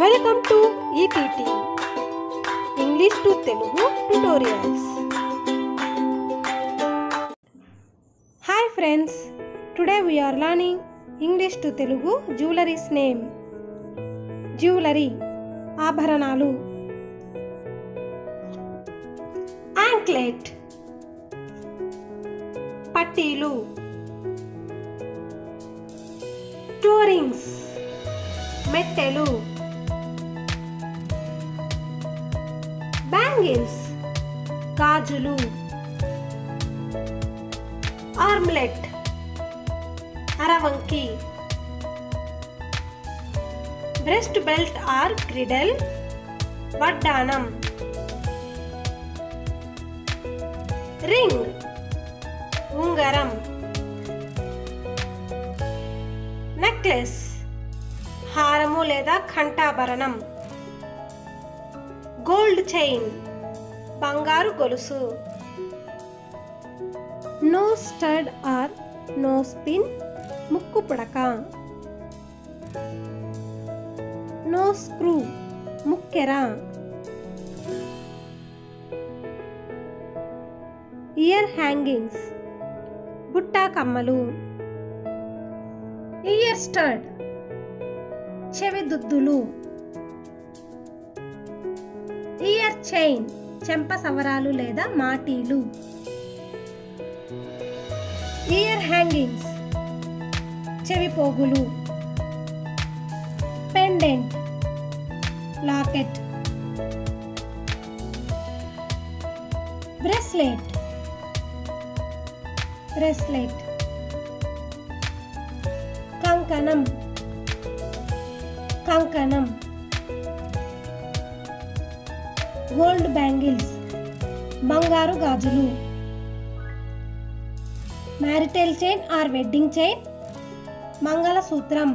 Welcome to ETT English to Telugu tutorials. Hi friends today we are learning English to Telugu jewelleries name jewellery ఆభరణాలు. Anklet పట్టీలు. Toe rings మెట్టెలు. Bangles గాజులు. Armlet. అరవంకి. Breast belt or girdle. వడ్డానం ring. ఉంగరం. Necklace. హారము లేదా కంఠాభరణం gold chain. బంగారు గొలుసు. Nose stud or nose pin ముక్కు పుడక. నో స్క్రూ ముక్కెర. ఇయర్ హ్యాంగింగ్స్ బుట్టా కమ్మలు. ఇయర్ స్టడ్ చెవి దుద్దులు. ఇయర్ చైన్ చెంప సవరాలు లేదా మాటీలు. ఇయర్ హ్యాంగింగ్స్ చెవి పోగులు. పెండెంట్ లాకెట్ బ్రెస్లెట్ బ్రెస్లెట్ కంకణం కంకణం గోల్డ్ బ్యాంగిల్స్ బంగారు గాజులు. Marital chain or wedding chain మంగళసూత్రం.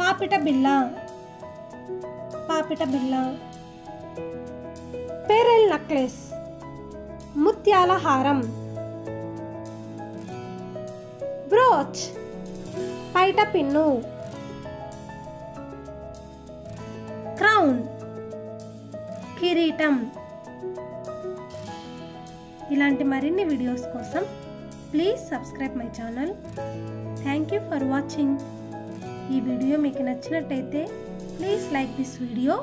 పాపిట బిల్ల పాపిట బిల్ల పెరెల్ నక్లెస్ ముత్యాల హారం. బ్రోచ్ పైట పిన్ను. క్రౌన్ కిరీటం. ఇలాంటి మరిన్ని వీడియోస్ కోసం please subscribe my channel. Thank you for watching ఈ వీడియో మీకు నచ్చినట్టయితే ప్లీజ్ లైక్ దిస్ వీడియో.